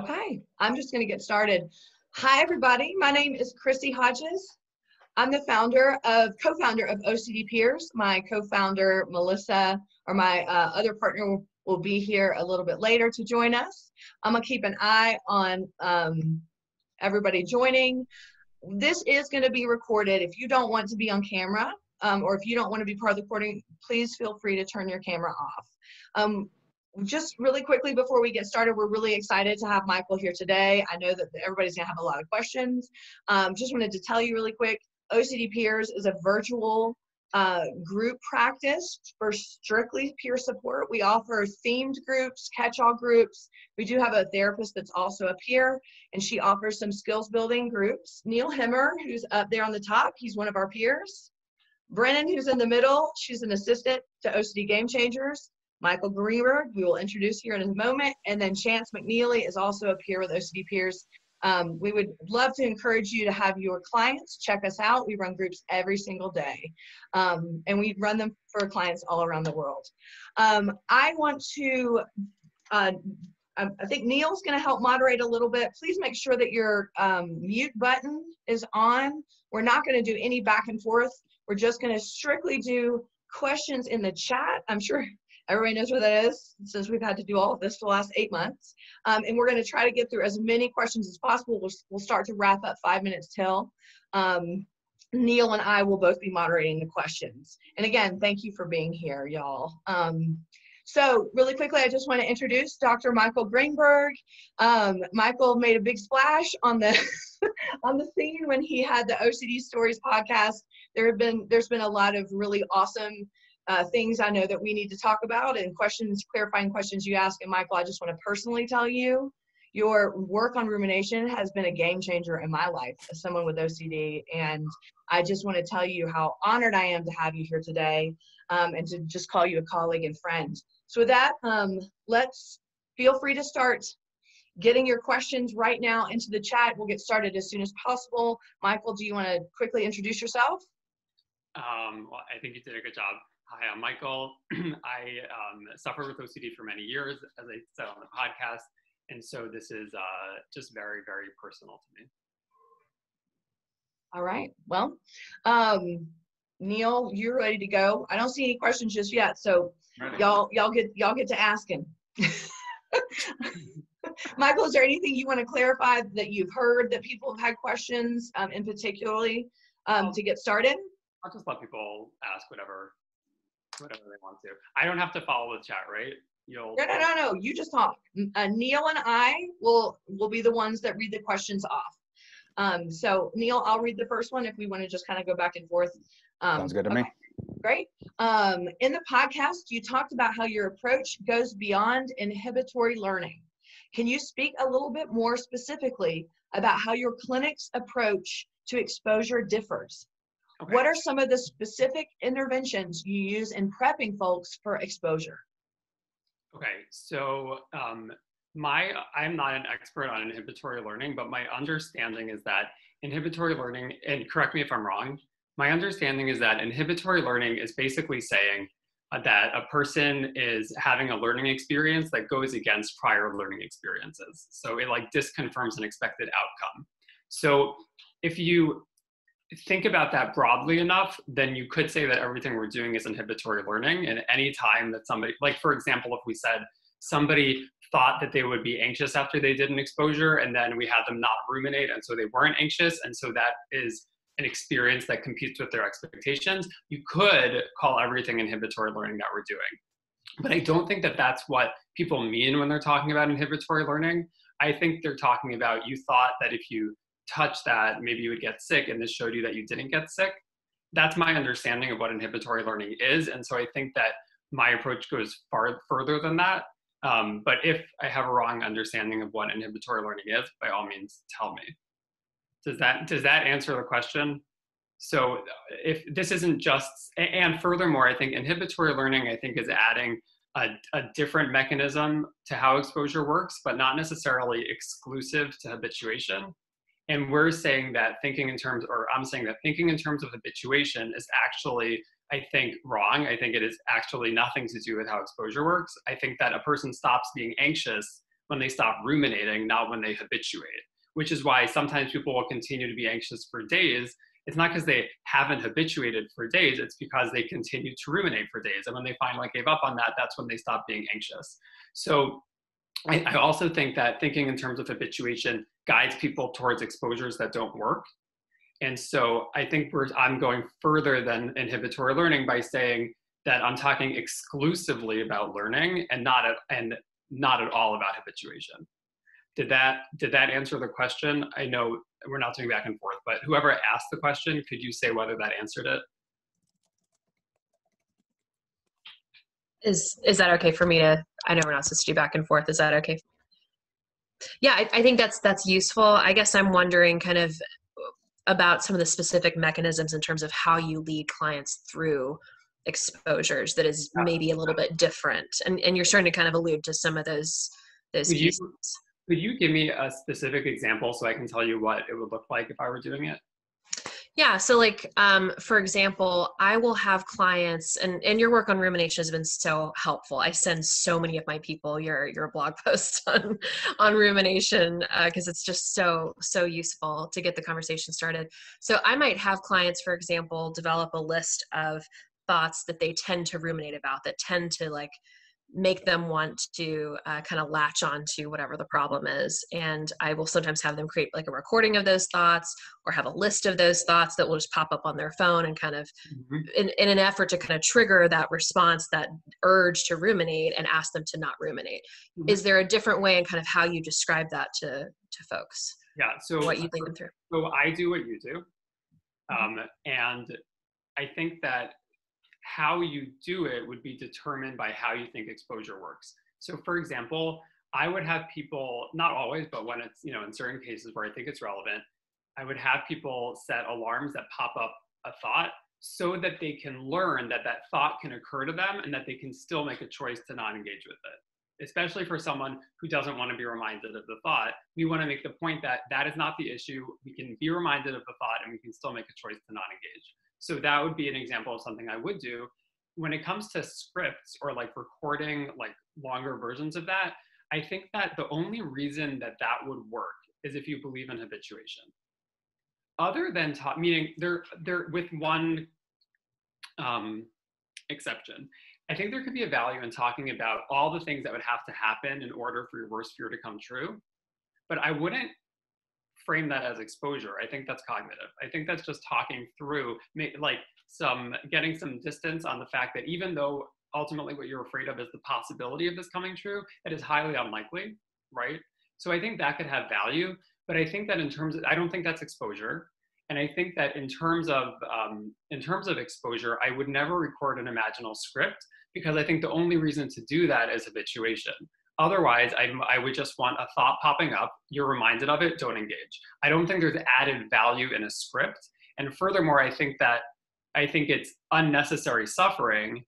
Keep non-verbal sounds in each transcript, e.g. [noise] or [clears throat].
Okay, I'm just going to get started. Hi, everybody. My name is Christy Hodges. I'm the founder of, co-founder of OCD Peers. My co-founder, Melissa, or my uh, other partner will be here a little bit later to join us. I'm gonna keep an eye on um, everybody joining. This is gonna be recorded. If you don't want to be on camera, um, or if you don't want to be part of the recording, please feel free to turn your camera off. Um, just really quickly before we get started, we're really excited to have Michael here today. I know that everybody's gonna have a lot of questions. Um, just wanted to tell you really quick, OCD Peers is a virtual uh, group practice for strictly peer support. We offer themed groups, catch-all groups. We do have a therapist that's also a peer, and she offers some skills building groups. Neil Hemmer, who's up there on the top, he's one of our peers. Brennan, who's in the middle, she's an assistant to OCD Game Changers. Michael Greenberg, we will introduce here in a moment. And then Chance McNeely is also a peer with OCD Peers. Um, we would love to encourage you to have your clients check us out. We run groups every single day, um, and we run them for clients all around the world. Um, I want to, uh, I think Neil's going to help moderate a little bit. Please make sure that your um, mute button is on. We're not going to do any back and forth. We're just going to strictly do questions in the chat. I'm sure Everybody knows where that is since we've had to do all of this for the last eight months. Um, and we're going to try to get through as many questions as possible. We'll, we'll start to wrap up five minutes till. Um, Neil and I will both be moderating the questions. And again, thank you for being here, y'all. Um, so really quickly, I just want to introduce Dr. Michael Greenberg. Um, Michael made a big splash on the [laughs] on the scene when he had the OCD Stories podcast. There have been there's been a lot of really awesome uh, things I know that we need to talk about and questions, clarifying questions you ask. And Michael, I just want to personally tell you, your work on rumination has been a game changer in my life as someone with OCD. And I just want to tell you how honored I am to have you here today um, and to just call you a colleague and friend. So with that, um, let's feel free to start getting your questions right now into the chat. We'll get started as soon as possible. Michael, do you want to quickly introduce yourself? Um, well, I think you did a good job. Hi, I'm Michael. [clears throat] I um, suffer with OCD for many years, as I said on the podcast. And so this is uh, just very, very personal to me. All right. Well, um, Neil, you're ready to go. I don't see any questions just yet, so y'all y'all get y'all get to asking. [laughs] Michael, is there anything you want to clarify that you've heard that people have had questions, um, in particularly, um, to get started? I'll just let people ask whatever whatever they want to. I don't have to follow the chat, right? You'll no, no, no, no. You just talk. Uh, Neil and I will will be the ones that read the questions off. Um, so Neil, I'll read the first one if we want to just kind of go back and forth. Um, Sounds good to okay. me. Great. Um, in the podcast, you talked about how your approach goes beyond inhibitory learning. Can you speak a little bit more specifically about how your clinic's approach to exposure differs? Okay. What are some of the specific interventions you use in prepping folks for exposure? Okay, so um, my I'm not an expert on inhibitory learning, but my understanding is that inhibitory learning, and correct me if I'm wrong, my understanding is that inhibitory learning is basically saying uh, that a person is having a learning experience that goes against prior learning experiences. So it like disconfirms an expected outcome. So if you think about that broadly enough, then you could say that everything we're doing is inhibitory learning. And any time that somebody, like for example, if we said somebody thought that they would be anxious after they did an exposure, and then we had them not ruminate, and so they weren't anxious, and so that is an experience that competes with their expectations, you could call everything inhibitory learning that we're doing. But I don't think that that's what people mean when they're talking about inhibitory learning. I think they're talking about you thought that if you touch that, maybe you would get sick, and this showed you that you didn't get sick. That's my understanding of what inhibitory learning is. And so I think that my approach goes far further than that. Um, but if I have a wrong understanding of what inhibitory learning is, by all means, tell me. Does that does that answer the question? So if this isn't just, and furthermore, I think inhibitory learning, I think, is adding a, a, different mechanism to how exposure works, but not necessarily exclusive to habituation. And we're saying that thinking in terms, or I'm saying that thinking in terms of habituation is actually, I think, wrong. I think it is actually nothing to do with how exposure works. I think that a person stops being anxious when they stop ruminating, not when they habituate, which is why sometimes people will continue to be anxious for days. It's not because they haven't habituated for days, it's because they continue to ruminate for days. And when they finally gave up on that, that's when they stop being anxious. So I, I also think that thinking in terms of habituation guides people towards exposures that don't work. And so I think we're, I'm going further than inhibitory learning by saying that I'm talking exclusively about learning and not at, and not at all about habituation. Did that did that answer the question? I know we're not doing back and forth, but whoever asked the question, could you say whether that answered it? Is is that okay for me to? I know we're not supposed to do back and forth. Is that okay? Yeah, I, I think that's that's useful. I guess I'm wondering kind of about some of the specific mechanisms in terms of how you lead clients through exposures that is maybe a little bit different and and you're starting to kind of allude to some of those those could you, could you give me a specific example so i can tell you what it would look like if i were doing it yeah so like um, for example i will have clients and and your work on rumination has been so helpful. I send so many of my people your your blog [laughs] posts on on rumination because uh, it's just so so useful to get the conversation started. So i might have clients for example develop a list of thoughts that they tend to ruminate about that tend to like make them want to uh, kind of latch on to whatever the problem is and i will sometimes have them create like a recording of those thoughts or have a list of those thoughts that will just pop up on their phone and kind of mm-hmm. in, in an effort to kind of trigger that response that urge to ruminate and ask them to not ruminate mm-hmm. is there a different way and kind of how you describe that to to folks yeah so what you lead them through so i do what you do mm-hmm. um, and i think that how you do it would be determined by how you think exposure works. So for example, I would have people, not always, but when it's, you know, in certain cases where I think it's relevant, I would have people set alarms that pop up a thought so that they can learn that that thought can occur to them and that they can still make a choice to not engage with it. Especially for someone who doesn't want to be reminded of the thought, we want to make the point that that is not the issue. We can be reminded of the thought and we can still make a choice to not engage. So that would be an example of something I would do. When it comes to scripts or like recording like longer versions of that, I think that the only reason that that would work is if you believe in habituation. Other than ta- meaning there, there with one um, exception. I think there could be a value in talking about all the things that would have to happen in order for your worst fear to come true. But I wouldn't frame that as exposure. I think that's cognitive. I think that's just talking through, like some getting some distance on the fact that even though ultimately what you're afraid of is the possibility of this coming true, it is highly unlikely, right? So I think that could have value. But I think that in terms of, I don't think that's exposure. And I think that in terms of um, in terms of exposure, I would never record an imaginal script because I think the only reason to do that is habituation. Otherwise, I, I would just want a thought popping up. You're reminded of it, don't engage. I don't think there's added value in a script. And furthermore, I think that I think it's unnecessary suffering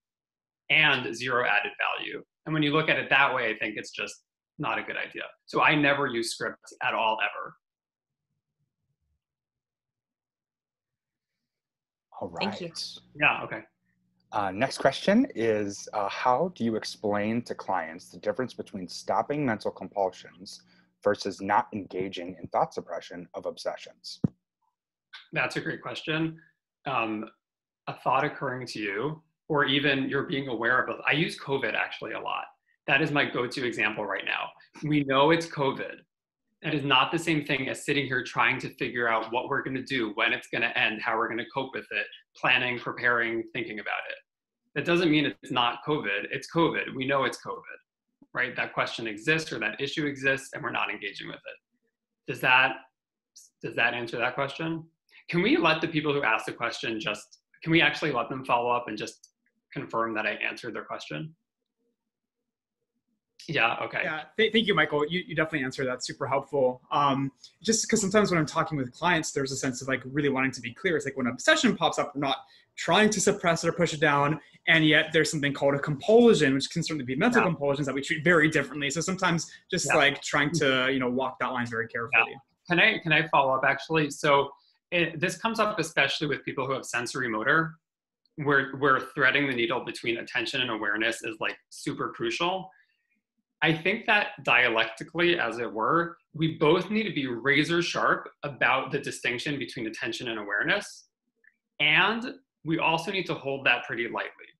and zero added value. And when you look at it that way, I think it's just not a good idea. So I never use scripts at all ever. All right. Thank you. Yeah, okay. Uh, next question is uh, How do you explain to clients the difference between stopping mental compulsions versus not engaging in thought suppression of obsessions? That's a great question. Um, a thought occurring to you, or even you're being aware of it. I use COVID actually a lot. That is my go to example right now. We know it's COVID. That is not the same thing as sitting here trying to figure out what we're going to do, when it's going to end, how we're going to cope with it, planning, preparing, thinking about it. That doesn't mean it's not COVID. It's COVID. We know it's COVID, right? That question exists or that issue exists, and we're not engaging with it. Does that does that answer that question? Can we let the people who ask the question just can we actually let them follow up and just confirm that I answered their question? Yeah, okay. Yeah, th- thank you, Michael. You, you definitely answered that. Super helpful. Um, just because sometimes when I'm talking with clients, there's a sense of like really wanting to be clear. It's like when obsession pops up, we're not trying to suppress it or push it down. And yet there's something called a compulsion, which can certainly be mental yeah. compulsions that we treat very differently. So sometimes just yeah. like trying to, mm-hmm. you know, walk that line very carefully. Yeah. Can I, can I follow up actually? So it, this comes up especially with people who have sensorimotor, where, where threading the needle between attention and awareness is like super crucial I think that dialectically, as it were, we both need to be razor sharp about the distinction between attention and awareness. And we also need to hold that pretty lightly.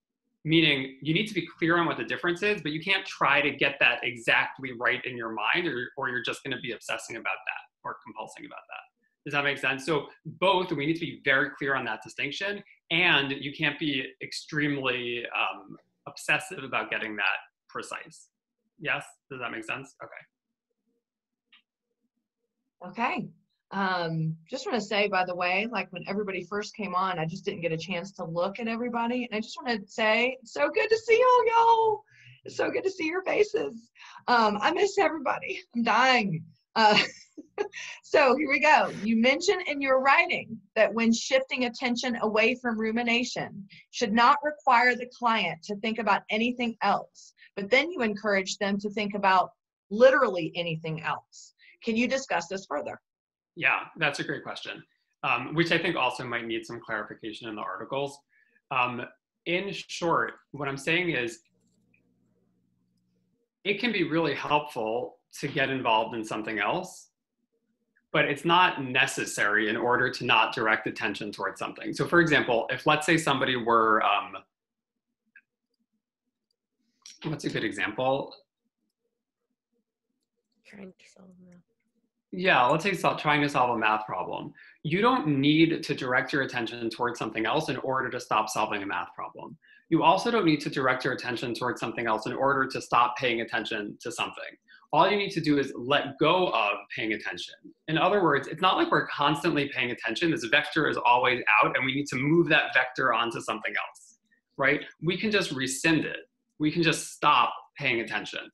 Meaning, you need to be clear on what the difference is, but you can't try to get that exactly right in your mind, or, or you're just going to be obsessing about that or compulsing about that. Does that make sense? So, both, we need to be very clear on that distinction, and you can't be extremely um, obsessive about getting that precise. Yes? Does that make sense? Okay. Okay. Um, just want to say, by the way, like when everybody first came on, I just didn't get a chance to look at everybody. And I just want to say, so good to see all y'all. It's so good to see your faces. Um, I miss everybody. I'm dying. Uh, [laughs] so here we go. You mentioned in your writing that when shifting attention away from rumination should not require the client to think about anything else, but then you encourage them to think about literally anything else. Can you discuss this further? Yeah, that's a great question, um, which I think also might need some clarification in the articles. Um, in short, what I'm saying is it can be really helpful to get involved in something else, but it's not necessary in order to not direct attention towards something. So, for example, if let's say somebody were, um, what's a good example? Trying to solve. Yeah, let's say so, trying to solve a math problem. You don't need to direct your attention towards something else in order to stop solving a math problem. You also don't need to direct your attention towards something else in order to stop paying attention to something. All you need to do is let go of paying attention. In other words, it's not like we're constantly paying attention. This vector is always out, and we need to move that vector onto something else, right? We can just rescind it. We can just stop paying attention.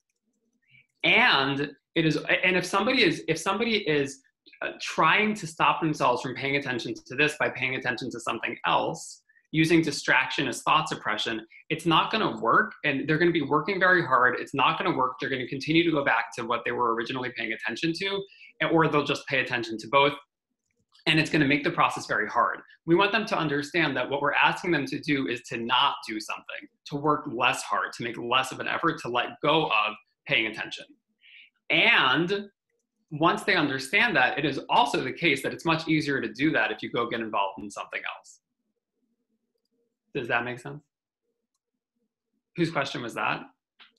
And it is and if somebody is if somebody is uh, trying to stop themselves from paying attention to this by paying attention to something else using distraction as thought suppression it's not going to work and they're going to be working very hard it's not going to work they're going to continue to go back to what they were originally paying attention to or they'll just pay attention to both and it's going to make the process very hard. We want them to understand that what we're asking them to do is to not do something, to work less hard, to make less of an effort, to let go of paying attention. And once they understand that, it is also the case that it's much easier to do that if you go get involved in something else. Does that make sense? Whose question was that?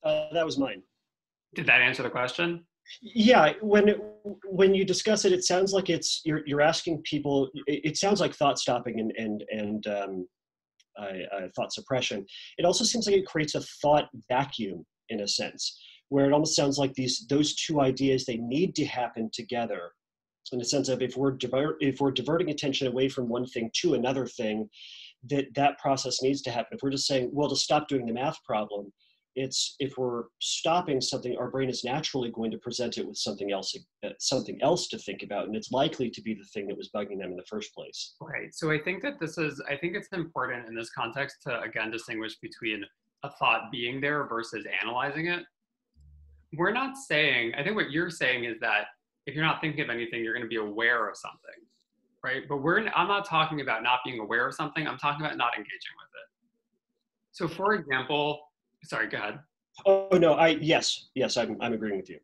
Uh, that was mine. Did that answer the question? Yeah, when when you discuss it, it sounds like it's you're you're asking people. It, it sounds like thought stopping and and and um, uh, uh, thought suppression. It also seems like it creates a thought vacuum in a sense where it almost sounds like these those two ideas they need to happen together. In the sense of if we're diver- if we're diverting attention away from one thing to another thing that that process needs to happen. If we're just saying well to stop doing the math problem it's if we're stopping something our brain is naturally going to present it with something else uh, something else to think about and it's likely to be the thing that was bugging them in the first place. Right. So i think that this is i think it's important in this context to again distinguish between a thought being there versus analyzing it we're not saying, I think what you're saying is that if you're not thinking of anything, you're going to be aware of something, right? But we're, I'm not talking about not being aware of something. I'm talking about not engaging with it. So for example, sorry, go ahead. Oh no, I, yes, yes, I'm, I'm agreeing with you.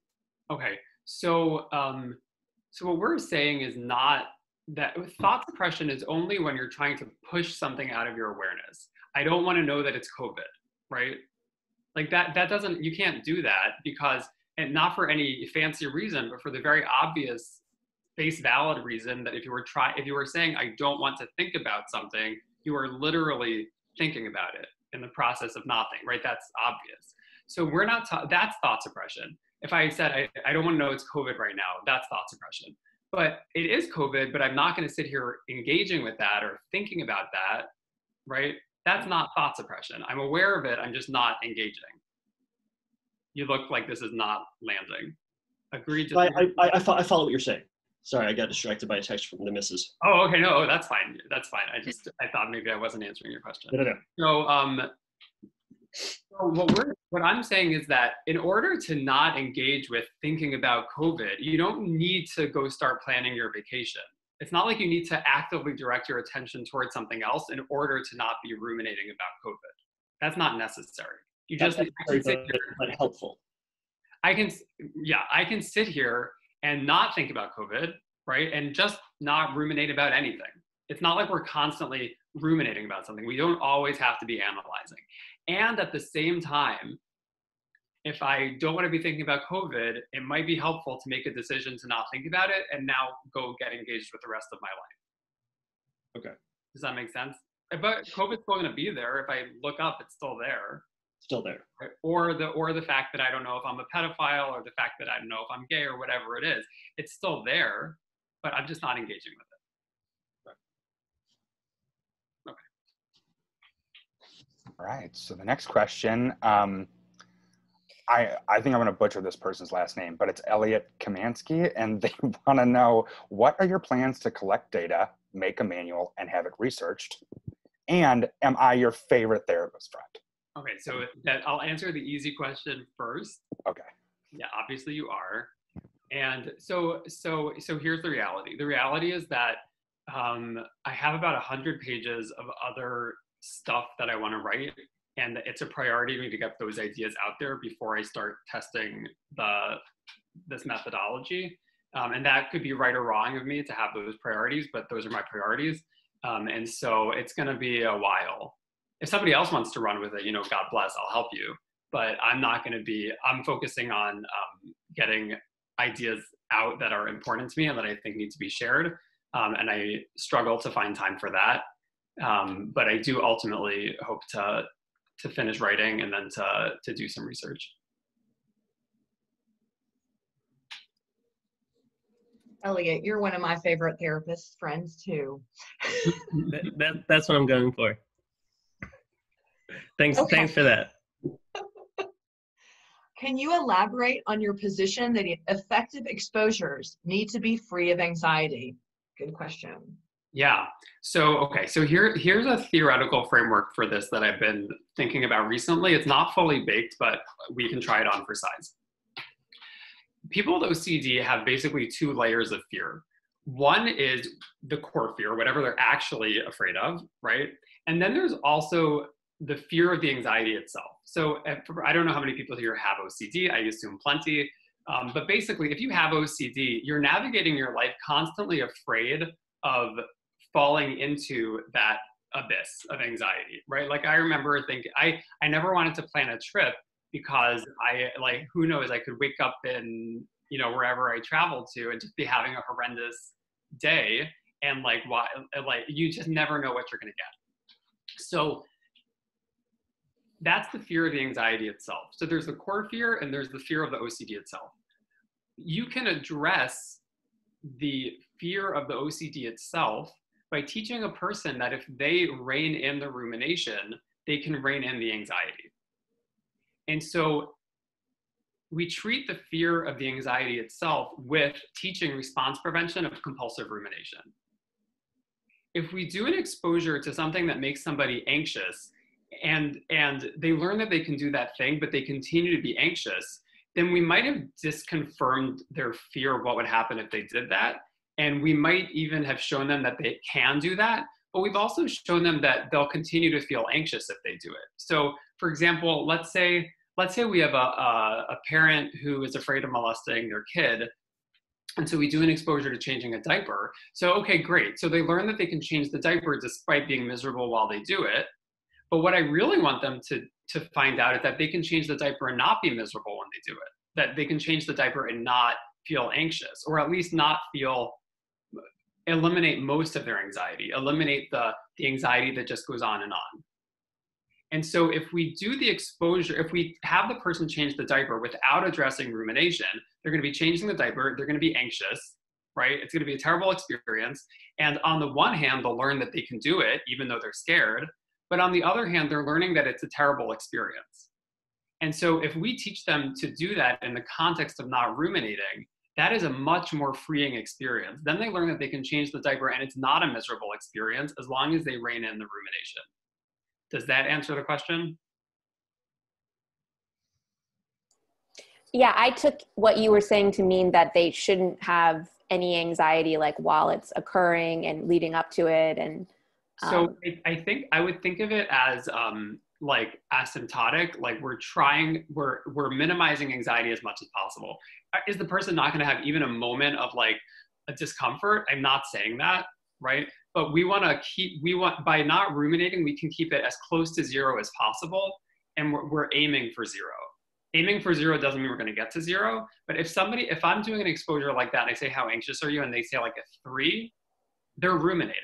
Okay. So, um, so what we're saying is not that thought suppression is only when you're trying to push something out of your awareness. I don't want to know that it's COVID, right? Like that that doesn't you can't do that because and not for any fancy reason but for the very obvious face valid reason that if you were try if you were saying i don't want to think about something you are literally thinking about it in the process of nothing right? That's obvious. So we're not ta- that's thought suppression. If i said I, I don't want to know it's covid right now that's thought suppression. But it is covid but i'm not going to sit here engaging with that or thinking about that right that's not thought suppression. I'm aware of it, I'm just not engaging. You look like this is not landing. Agreed. I, I, I, I, follow what you're saying. Sorry, I got distracted by a text from the missus. Oh, okay, no, that's fine. That's fine. I just I thought maybe I wasn't answering your question. No, no, no. So, um, so what we're what I'm saying is that in order to not engage with thinking about COVID, you don't need to go start planning your vacation it's not like you need to actively direct your attention towards something else in order to not be ruminating about COVID. That's not necessary. You just That's very, but helpful. I can, yeah, I can sit here and not think about COVID, right? And just not ruminate about anything. It's not like we're constantly ruminating about something. We don't always have to be analyzing. And at the same time, if I don't want to be thinking about COVID, it might be helpful to make a decision to not think about it and now go get engaged with the rest of my life. Okay. Does that make sense? But COVID's still going to be there. If I look up, it's still there. Still there. Or the or the fact that I don't know if I'm a pedophile, or the fact that I don't know if I'm gay, or whatever it is. It's still there, but I'm just not engaging with it. Okay. All right. So the next question, um, I I think I'm going to butcher this person's last name, but it's Elliot Kamansky, and they [laughs] want to know what are your plans to collect data, make a manual, and have it researched, and am I your favorite therapist friend? Okay, so that I'll answer the easy question first. Okay. Yeah, obviously you are. And so so so here's the reality. The reality is that um, I have about a hundred pages of other stuff that I want to write, and it's a priority to me to get those ideas out there before I start testing the this methodology. Um, and that could be right or wrong of me to have those priorities, but those are my priorities. Um, and so it's going to be a while. If somebody else wants to run with it, you know, God bless, I'll help you. But I'm not going to be. I'm focusing on um, getting ideas out that are important to me and that I think need to be shared. Um, and I struggle to find time for that. Um, but I do ultimately hope to to finish writing and then to to do some research. Elliot, you're one of my favorite therapist friends too. [laughs] that, that, that's what I'm going for. Thanks, Okay. thanks for that. [laughs] Can you elaborate on your position that effective exposures need to be free of anxiety? Good question. Yeah. So okay. So here here's a theoretical framework for this that I've been thinking about recently. It's not fully baked, but we can try it on for size. People with OCD have basically two layers of fear. One is the core fear, whatever they're actually afraid of, right? And then there's also the fear of the anxiety itself. So I don't know how many people here have OCD. I assume plenty. Um, but basically, if you have OCD, you're navigating your life constantly afraid of falling into that abyss of anxiety, right? Like I remember thinking, I I never wanted to plan a trip because I like who knows I could wake up in you know wherever I traveled to and just be having a horrendous day and like why like you just never know what you're gonna get. So that's the fear of the anxiety itself. So there's the core fear and there's the fear of the OCD itself. You can address the fear of the OCD itself by teaching a person that if they rein in the rumination, they can rein in the anxiety. And so we treat the fear of the anxiety itself with teaching response prevention of compulsive rumination. If we do an exposure to something that makes somebody anxious and and they learn that they can do that thing but they continue to be anxious, then we might have disconfirmed their fear of what would happen if they did that and we might even have shown them that they can do that but we've also shown them that they'll continue to feel anxious if they do it. So for example let's say let's say we have a, a, a parent who is afraid of molesting their kid and so we do an exposure to changing a diaper. So okay great. So they learn that they can change the diaper despite being miserable while they do it. But what i really want them to to find out is that they can change the diaper and not be miserable when they do it that they can change the diaper and not feel anxious or at least not feel eliminate most of their anxiety, eliminate the, the anxiety that just goes on and on. And so if we do the exposure, if we have the person change the diaper without addressing rumination, they're going to be changing the diaper, they're going to be anxious, right? It's going to be a terrible experience. And on the one hand, they'll learn that they can do it, even though they're scared. But on the other hand, they're learning that it's a terrible experience. And so if we teach them to do that in the context of not ruminating, that is a much more freeing experience. Then they learn that they can change the diaper and it's not a miserable experience as long as they rein in the rumination. Does that answer the question? Yeah, I took what you were saying to mean that they shouldn't have any anxiety like while it's occurring and leading up to it and So um, I, I think I would think of it as um, like asymptotic like we're trying we're we're minimizing anxiety as much as possible is the person not going to have even a moment of like a discomfort? I'm not saying that right? But we want to keep we want by not ruminating we can keep it as close to zero as possible and we're, we're aiming for zero. Aiming for zero doesn't mean we're going to get to zero but if somebody if i'm doing an exposure like that and i say how anxious are you? and they say like a three they're ruminating.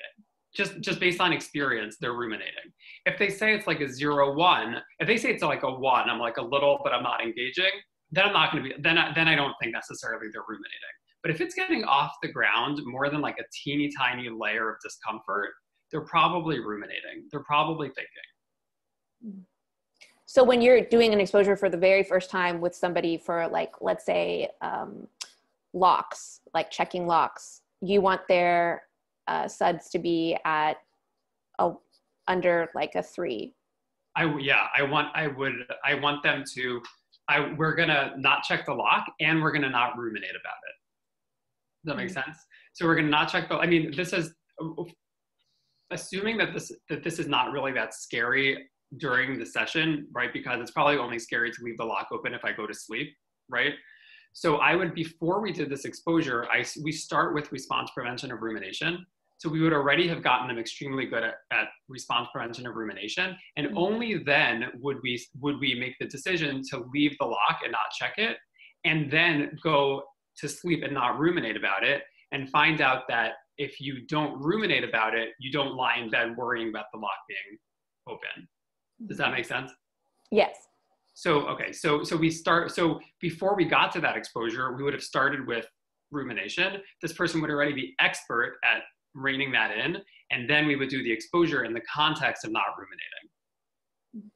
Just just based on experience they're ruminating. If they say it's like a zero one if they say it's like a one i'm like a little but i'm not engaging then i'm not going to be then I, then i don't think necessarily they're ruminating. But if it's getting off the ground more than like a teeny tiny layer of discomfort they're probably ruminating. They're probably thinking. So when you're doing an exposure for the very first time with somebody for like, let's say, um, locks, like checking locks, you want their uh, suds to be at a under like a three. I yeah, I want I would I want them to I we're gonna not check the lock and we're gonna not ruminate about it. Does that make mm. sense? So we're gonna not check the I mean this is assuming that this that this is not really that scary during the session, right? Because it's probably only scary to leave the lock open if I go to sleep, right? So I would before we did this exposure, I we start with response prevention of rumination. So we would already have gotten them extremely good at, at response prevention of rumination, and hmm. only then would we would we make the decision to leave the lock and not check it, and then go to sleep and not ruminate about it, and find out that if you don't ruminate about it, you don't lie in bed worrying about the lock being open. Does that hmm. make sense? Yes. So okay, so so we start. So before we got to that exposure, we would have started with rumination. This person would already be expert at reining that in, and then we would do the exposure in the context of not ruminating,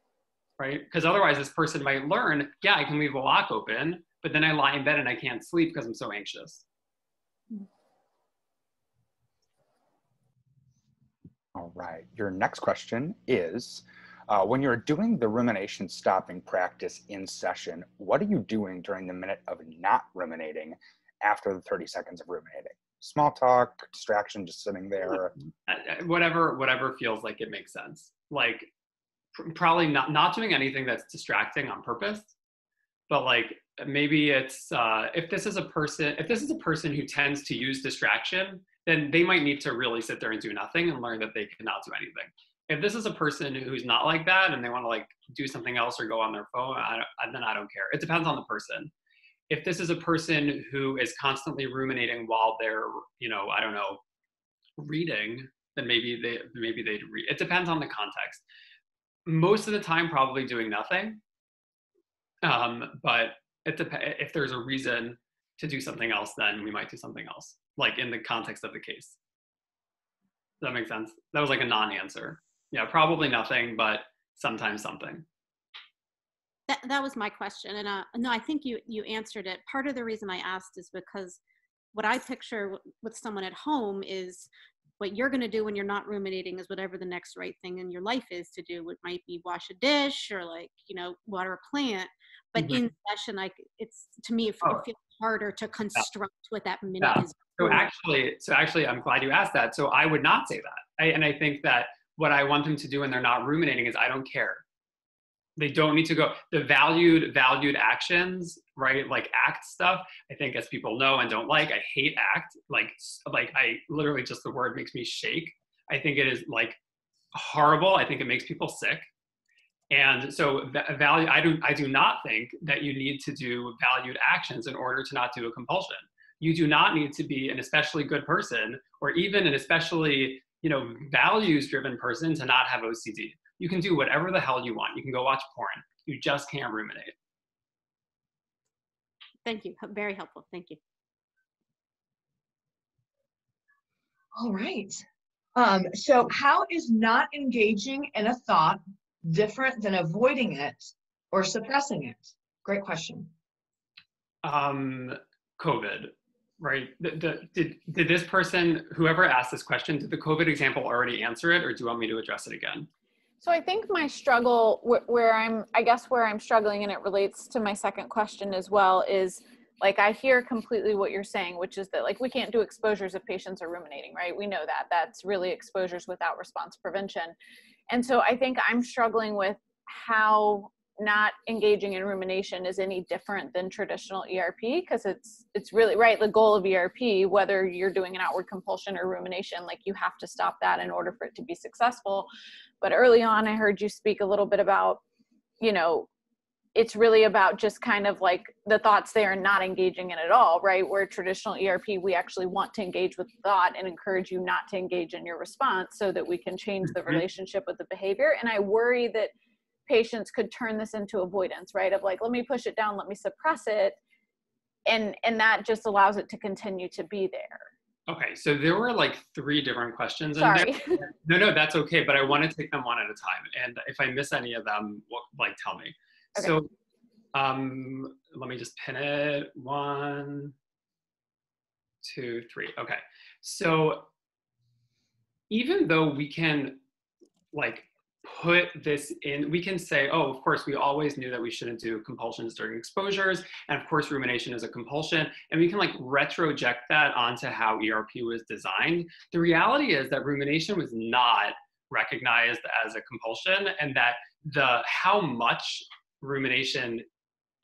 right? Because otherwise, this person might learn, yeah, I can leave the lock open, but then I lie in bed and I can't sleep because I'm so anxious. All right. Your next question is uh, when you're doing the rumination stopping practice in session, what are you doing during the minute of not ruminating after the 30 seconds of ruminating? Small talk, distraction, just sitting there. Whatever, whatever feels like it makes sense. Like pr- probably not not doing anything that's distracting on purpose, but like maybe it's uh, if this is a person if this is a person who tends to use distraction, then they might need to really sit there and do nothing and learn that they cannot do anything. If this is a person who's not like that and they want to like do something else or go on their phone, I, I, then I don't care. It depends on the person. If this is a person who is constantly ruminating while they're, you know, I don't know, reading, then maybe they maybe they'd read. It depends on the context. Most of the time, probably doing nothing. Um, but it dep- if there's a reason to do something else, then we might do something else, like in the context of the case. Does that make sense? That was like a non-answer. Yeah, probably nothing, but sometimes something. That, that was my question. And uh, no, I think you, you answered it. Part of the reason I asked is because what I picture w- with someone at home is what you're going to do when you're not ruminating is whatever the next right thing in your life is to do. It might be wash a dish or like, you know, water a plant. But Mhm. in session, like it's to me, it, Oh. it feels harder to construct what that minute Yeah. is. So actually, so actually, I'm glad you asked that. So I would not say that. I, and I think that what I want them to do when they're not ruminating is I don't care. They don't need to go the valued valued actions, right? Like ACT stuff. I think as people know and don't like, I hate ACT. Like like I literally just the word makes me shake. I think it is like horrible. I think it makes people sick. And so value I do I do not think that you need to do valued actions in order to not do a compulsion you do not need to be an especially good person or even an especially you know values driven person to not have ocd you can do whatever the hell you want you can go watch porn you just can't ruminate Thank you. Very helpful. Thank you. All right. Um, so how is not engaging in a thought different than avoiding it or suppressing it? Great question. um covid right the, the, did, did this person whoever asked this question did the covid example already answer it or do you want me to address it again So I think my struggle, wh- where I'm, I guess where I'm struggling, and it relates to my second question as well, is like I hear completely what you're saying, which is that like we can't do exposures if patients are ruminating, right? We know that. That's really exposures without response prevention. And so I think I'm struggling with how not engaging in rumination is any different than traditional ERP because it's it's really right the goal of ERP whether you're doing an outward compulsion or rumination like you have to stop that in order for it to be successful but early on I heard you speak a little bit about you know it's really about just kind of like the thoughts they are not engaging in at all, right? Where traditional ERP, we actually want to engage with thought and encourage you not to engage in your response so that we can change the Mhm. relationship with the behavior. And I worry that patients could turn this into avoidance, right? Of like, let me push it down, let me suppress it. And and that just allows it to continue to be there. Okay, so there were like three different questions Sorry. there. [laughs] No, no, that's okay, but I want to take them one at a time. And if I miss any of them, what, like tell me. Okay. So um, let me just pin it. One, two, three. Okay. So even though we can like put this in, we can say, oh, of course, we always knew that we shouldn't do compulsions during exposures. And of course, rumination is a compulsion. And we can like retroject that onto how ERP was designed. The reality is that rumination was not recognized as a compulsion and that the how much rumination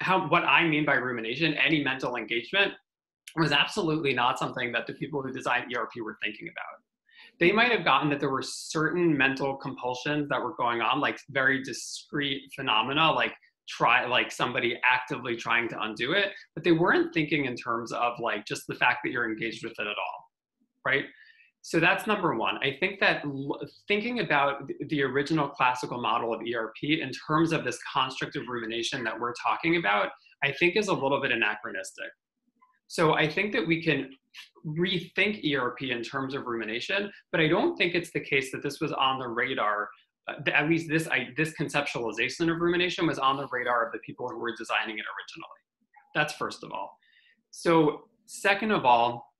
how what i mean by rumination any mental engagement was absolutely not something that the people who designed erp were thinking about they might have gotten that there were certain mental compulsions that were going on like very discrete phenomena like try like somebody actively trying to undo it but they weren't thinking in terms of like just the fact that you're engaged with it at all right so that's number one. I think that l- thinking about th- the original classical model of ERP in terms of this construct of rumination that we're talking about, I think is a little bit anachronistic. So I think that we can rethink ERP in terms of rumination, but I don't think it's the case that this was on the radar. Uh, at least this I, this conceptualization of rumination was on the radar of the people who were designing it originally. That's first of all. So second of all,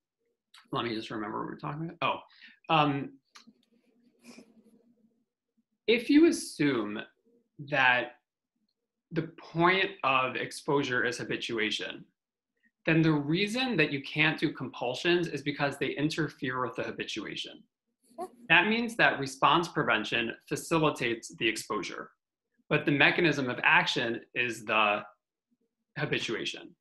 let me just remember what we we're talking about. Oh, um, if you assume that the point of exposure is habituation, then the reason that you can't do compulsions is because they interfere with the habituation. That means that response prevention facilitates the exposure, but the mechanism of action is the habituation.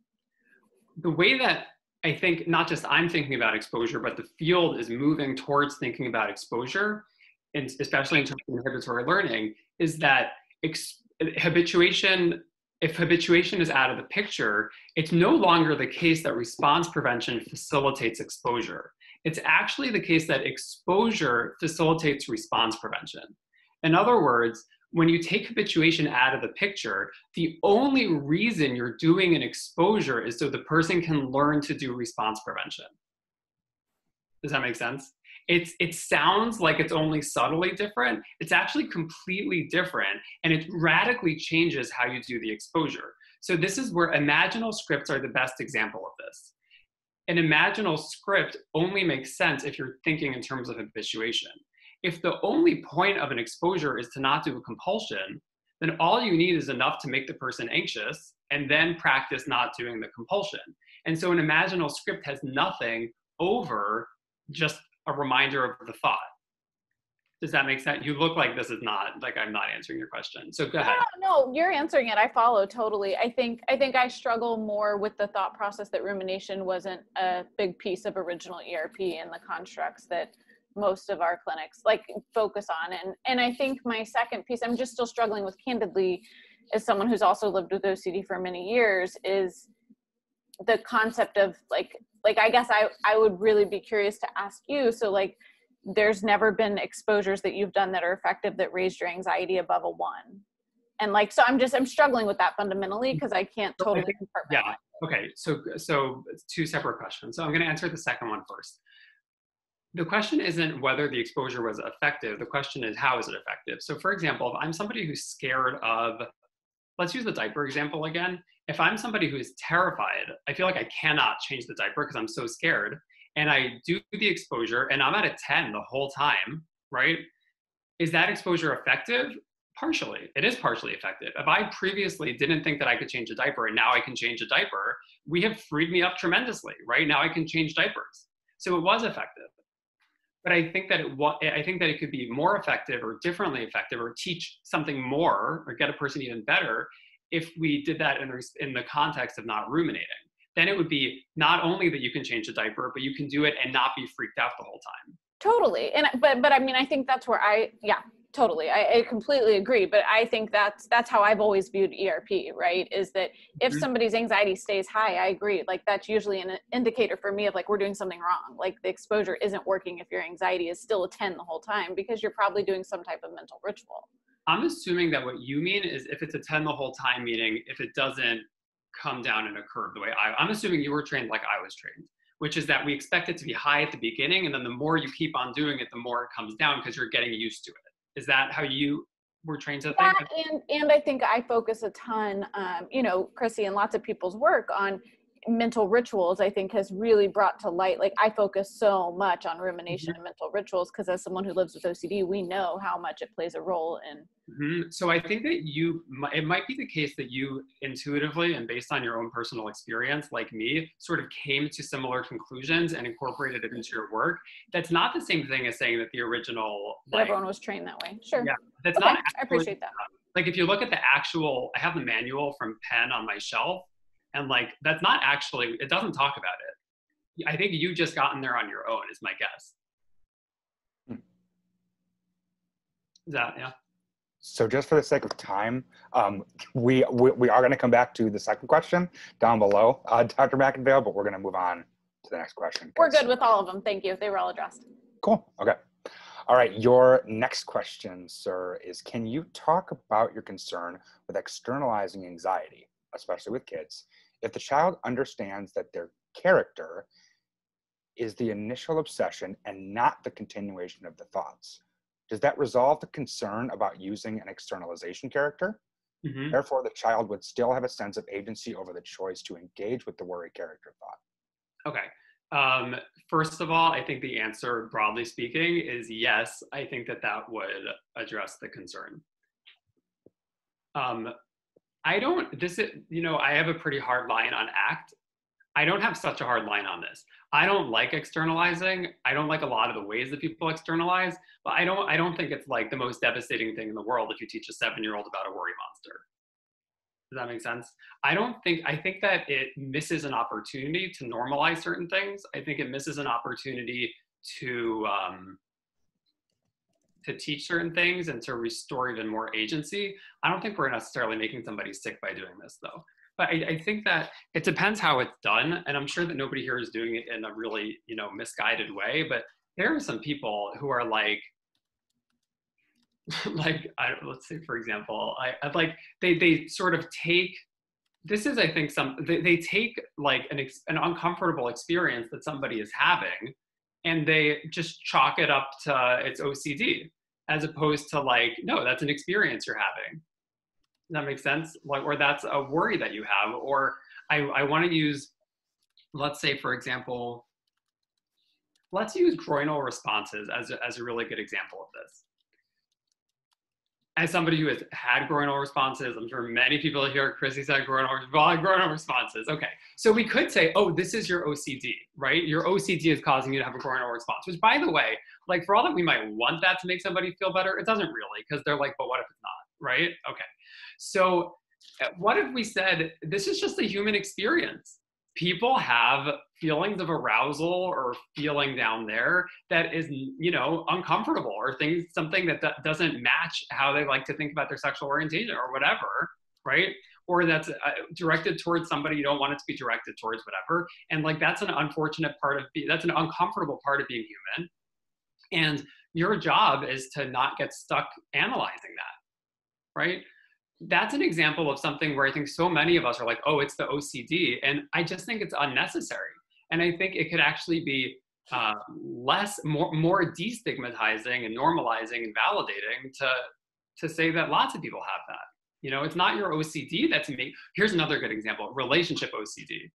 The way that I think not just I'm thinking about exposure, but the field is moving towards thinking about exposure, and especially in terms of inhibitory learning, is that ex- habituation, if habituation is out of the picture, it's no longer the case that response prevention facilitates exposure. It's actually the case that exposure facilitates response prevention. In other words, when you take habituation out of the picture, the only reason you're doing an exposure is so the person can learn to do response prevention. Does that make sense? It's, it sounds like it's only subtly different. It's actually completely different, and it radically changes how you do the exposure. So this is where imaginal scripts are the best example of this. An imaginal script only makes sense if you're thinking in terms of habituation if the only point of an exposure is to not do a compulsion, then all you need is enough to make the person anxious and then practice not doing the compulsion. And so an imaginal script has nothing over just a reminder of the thought. Does that make sense? You look like this is not like I'm not answering your question. So go ahead. No, no, you're answering it. I follow totally. I think I think I struggle more with the thought process that rumination wasn't a big piece of original ERP and the constructs that most of our clinics like focus on and and i think my second piece i'm just still struggling with candidly as someone who's also lived with ocd for many years is the concept of like like i guess i i would really be curious to ask you so like there's never been exposures that you've done that are effective that raised your anxiety above a one and like so i'm just i'm struggling with that fundamentally because i can't totally. Yeah. Okay. So so two separate questions. So I'm going to answer the second one first. The question isn't whether the exposure was effective. The question is how is it effective? So for example, if I'm somebody who's scared of let's use the diaper example again. If I'm somebody who is terrified, I feel like I cannot change the diaper because I'm so scared and I do the exposure and I'm at a 10 the whole time, right? Is that exposure effective? Partially. It is partially effective. If I previously didn't think that I could change a diaper and now I can change a diaper, we have freed me up tremendously, right? Now I can change diapers. So it was effective. but I think that it wa- I think that it could be more effective or differently effective or teach something more or get a person even better if we did that in, res- in the context of not ruminating. Then it would be not only that you can change a diaper, but you can do it and not be freaked out the whole time. totally and but but i mean i think that's where i yeah totally I, I completely agree but i think that's that's how i've always viewed erp right is that if Mhm. somebody's anxiety stays high i agree like that's usually an indicator for me of like we're doing something wrong like the exposure isn't working if your anxiety is still a 10 the whole time because you're probably doing some type of mental ritual I'm assuming that what you mean is if it's a 10 the whole time meeting, if it doesn't come down in a curve the way I, I'm assuming you were trained like I was trained, which is that we expect it to be high at the beginning, and then the more you keep on doing it, the more it comes down because you're getting used to it. Is that how you were trained to think? and and i think i focus a ton um, you know chrissy and lots of people's work on mental rituals i think has really brought to light like i focus so much on rumination and mental rituals because as someone who lives with ocd we know how much it plays a role in Mhm. So I think that you, it might be the case that you intuitively and based on your own personal experience, like me, sort of came to similar conclusions and incorporated it into your work. That's not the same thing as saying that the original, like, everyone was trained that way sure Yeah, that's okay not. i appreciate that Like if you look at the actual, I have the manual from Penn on my shelf, and like that's not actually, it doesn't talk about it. I think you just gotten there on your own, is my guess. Hmm. Is that yeah? So just for the sake of time, um, we, we, we are going to come back to the second question down below, uh, Dr. McIngvale, but we're going to move on to the next question. We're good with all of them thank you they were all addressed Cool. Okay. All right. Your next question, sir, is can you talk about your concern with externalizing anxiety, especially with kids, if the child understands that their character is the initial obsession and not the continuation of the thoughts? Does that resolve the concern about using an externalization character? Mhm. Therefore, the child would still have a sense of agency over the choice to engage with the worry character thought. Okay. Um, first of all, I think the answer, broadly speaking, is yes. I think that that would address the concern. Um, I don't, this is, you know, I have a pretty hard line on ACT. I don't have such a hard line on this. I don't like externalizing. I don't like a lot of the ways that people externalize, but I don't, I don't think it's like the most devastating thing in the world if you teach a seven-year-old about a worry monster. Does that make sense? I don't think, I think that it misses an opportunity to normalize certain things. I think it misses an opportunity to, um, to teach certain things and to restore even more agency. I don't think we're necessarily making somebody sick by doing this though. But I, I think that it depends how it's done. And I'm sure that nobody here is doing it in a really, you know, misguided way. But there are some people who are like, [laughs] like I, let's say for example I, I like they they sort of take this is i think some they, they take like an, ex, an uncomfortable experience that somebody is having and they just chalk it up to it's ocd as opposed to like no that's an experience you're having. That makes sense? Like or that's a worry that you have or i i want to use let's say for example let's use groinal responses as a, as a really good example of this as somebody who has had groinal responses, I'm sure many people here, Chrissy said groinal, [laughs] groinal responses. Okay, so we could say, oh, this is your OCD, right? Your OCD is causing you to have a groinal response, which by the way, like for all that we might want that to make somebody feel better, it doesn't really, because they're like, but what if it's not, right? Okay, so uh, what if we said, this is just a human experience? People have feelings of arousal or feeling down there that is you know uncomfortable or things something that do- doesn't match how they like to think about their sexual orientation or whatever right? Or that's uh, directed towards somebody you don't want it to be directed towards whatever. And like that's an unfortunate part of be- that's an uncomfortable part of being human. And your job is to not get stuck analyzing that right? That's an example of something where i think so many of us are like oh it's the ocd and i just think it's unnecessary and I think it could actually be uh, less, more, more destigmatizing and normalizing and validating to to say that lots of people have that. You know, it's not your OCD that's me. Here's another good example: relationship OCD,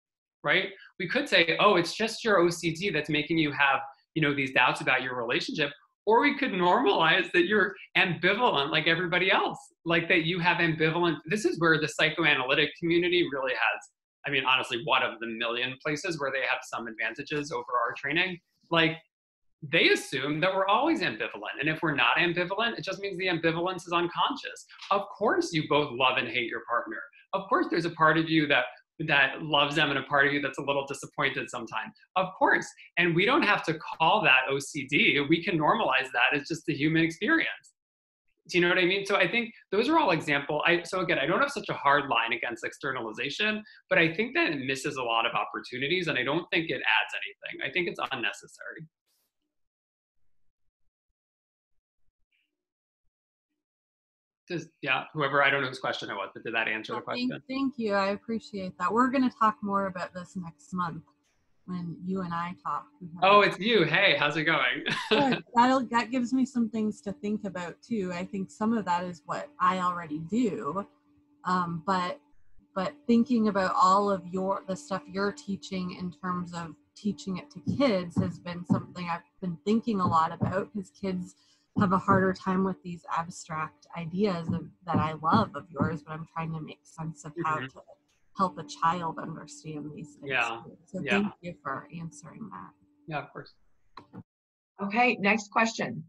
right? We could say, oh, it's just your OCD that's making you have you know these doubts about your relationship. Or we could normalize that you're ambivalent like everybody else, like that you have ambivalent. This is where the psychoanalytic community really has I mean, honestly, one of the million places where they have some advantages over our training. Like, they assume that we're always ambivalent. And if we're not ambivalent, it just means the ambivalence is unconscious. Of course, you both love and hate your partner. Of course, there's a part of you that that loves them and a part of you that's a little disappointed sometimes. Of course. And we don't have to call that OCD. We can normalize that as just the human experience. Do you know what I mean? So I think those are all example. I so again, I don't have such a hard line against externalization, but I think that it misses a lot of opportunities and I don't think it adds anything. I think it's unnecessary. Does yeah, whoever I don't know whose question it was, but did that answer the question? Thank, thank you. I appreciate that. We're going to talk more about this next month when you and I talk. Oh, it's you. Hey, how's it going? [laughs] That'll, that gives me some things to think about too. I think some of that is what I already do, um, but but thinking about all of your the stuff you're teaching in terms of teaching it to kids has been something I've been thinking a lot about because kids have a harder time with these abstract ideas of, that I love of yours, but I'm trying to make sense of how mm-hmm. to help a child understand these things. Yeah. So yeah. thank you for answering that. Yeah, of course. Okay, next question.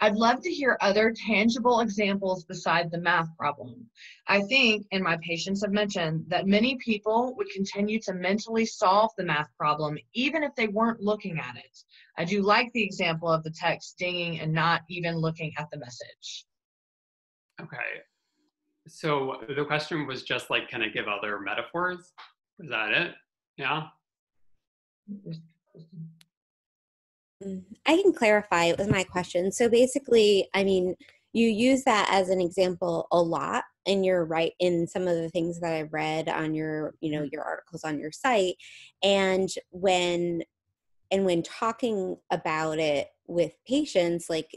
I'd love to hear other tangible examples beside the math problem. I think, and my patients have mentioned, that many people would continue to mentally solve the math problem even if they weren't looking at it. I do like the example of the text dinging and not even looking at the message. Okay. So the question was just like, can I give other metaphors? Is that it? Yeah. Mm, I can clarify it with my question. So basically, I mean, you use that as an example a lot and you're right in some of the things that I've read on your, you know, your articles on your site. And when and when talking about it with patients, like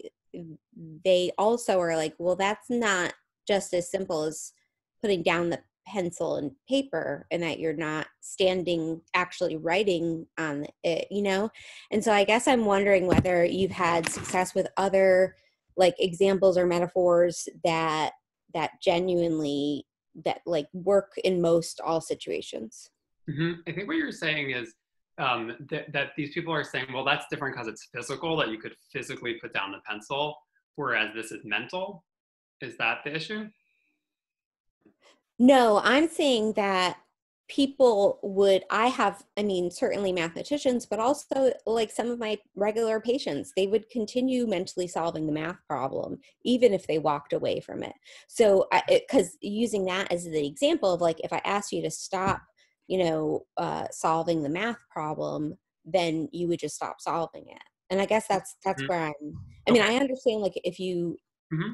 they also are like, well, that's not just as simple as putting down the pencil and paper and that you're not standing actually writing on it you know? And so i guess i'm wondering whether you've had success with other like examples or metaphors that that genuinely that like work in most all situations. Mm-hmm. i think what you're saying is um, th- that these people are saying well that's different because it's physical that you could physically put down the pencil whereas this is mental is that the issue no, I'm saying that people would i have i mean certainly mathematicians but also like some of my regular patients they would continue mentally solving the math problem even if they walked away from it so because using that as the example of like if i asked you to stop you know uh, solving the math problem then you would just stop solving it and i guess that's that's mm-hmm. where i'm i mean i understand like if you mm-hmm.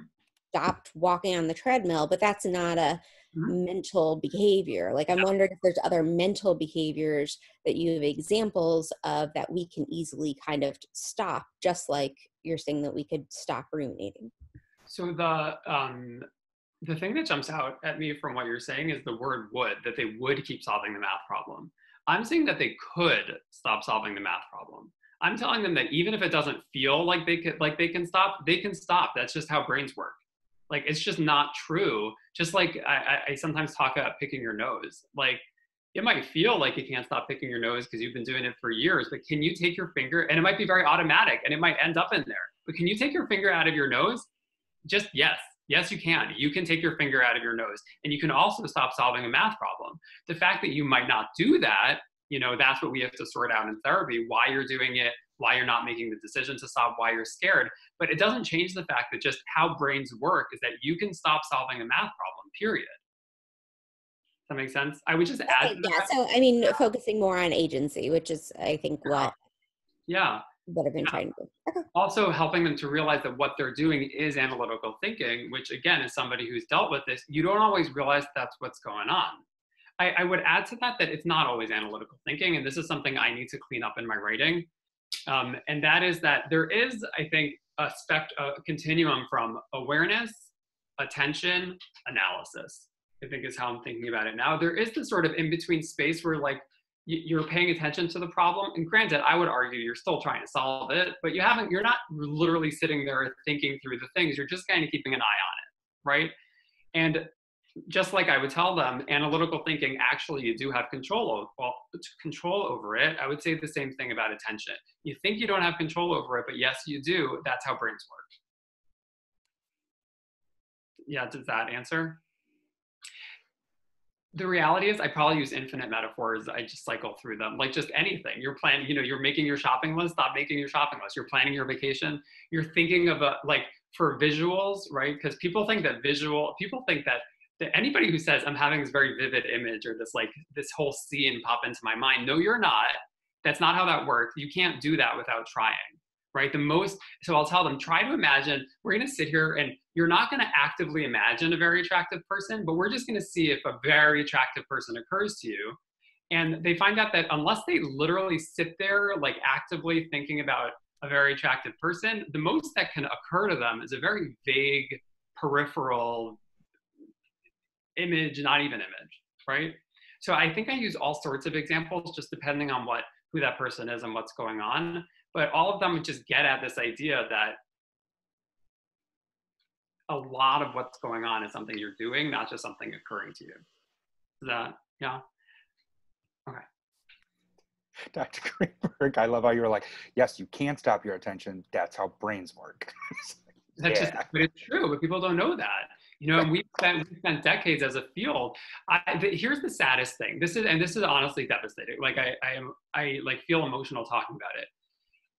Stopped walking on the treadmill but that's not a mm-hmm. mental behavior. Like I'm wondering if there's other mental behaviors that you have examples of that we can easily kind of stop, just like you're saying that we could stop ruminating. So the um, the thing that jumps out at me from what you're saying is the word would that they would keep solving the math problem. I'm saying that they could stop solving the math problem. I'm telling them that even if it doesn't feel like they could like they can stop, they can stop. That's just how brains work. Like it's just not true. Just like I, I sometimes talk about picking your nose. Like it might feel like you can't stop picking your nose because you've been doing it for years, but can you take your finger and it might be very automatic and it might end up in there. But can you take your finger out of your nose? Just yes. Yes, you can. You can take your finger out of your nose and you can also stop solving a math problem. The fact that you might not do that, you know, that's what we have to sort out in therapy, why you're doing it, why you're not making the decision to solve, why you're scared. But it doesn't change the fact that just how brains work is that you can stop solving a math problem, period. Does that make sense? I would just add. Okay, yeah. So, I mean, focusing more on agency, which is, I think, what. Yeah. What I've been yeah. trying to do. Okay. Also, helping them to realize that what they're doing is analytical thinking, which, again, is somebody who's dealt with this. You don't always realize that's what's going on. I, I, would add to that that it's not always analytical thinking, and this is something I need to clean up in my writing. Um, and that is that there is, I think, a, spect- a continuum from awareness, attention, analysis. I think is how I'm thinking about it now. There is this sort of in between space where like you're paying attention to the problem and granted i would argue you're still trying to solve it but you haven't you're not literally sitting there thinking through the things you're just kind of keeping an eye on it right and just like I would tell them, analytical thinking actually you do have control over, well, control over it. I would say the same thing about attention. You think you don't have control over it, but yes, you do. That's how brains work. Yeah, does that answer? the reality is I probably use infinite metaphors. I just cycle through them. Like just anything. You're planning, you know, you're making your shopping list, stop making your shopping list. You're planning your vacation. You're thinking of a like for visuals, right? Because people think that visual, people think that that anybody who says I'm having this very vivid image or this like this whole scene pop into my mind, no, you're not. That's not how that works. You can't do that without trying, right? The most, so I'll tell them, try to imagine, we're gonna sit here and you're not gonna actively imagine a very attractive person, but we're just gonna see if a very attractive person occurs to you. And they find out that unless they literally sit there, like actively thinking about a very attractive person, the most that can occur to them is a very vague, peripheral image, not even image, right? So I think I use all sorts of examples just depending on what who that person is and what's going on. But all of them just get at this idea that a lot of what's going on is something you're doing, not just something occurring to you. Is that, yeah? Okay. [laughs] Dr. Greenberg, I love how you were like, yes, you can stop your attention. That's how brains work. [laughs] That's yeah. just, but it's true, but people don't know that. You know, we've spent, we spent decades as a field. I, the, here's the saddest thing. This is, and this is honestly devastating. Like I, I am, I like feel emotional talking about it.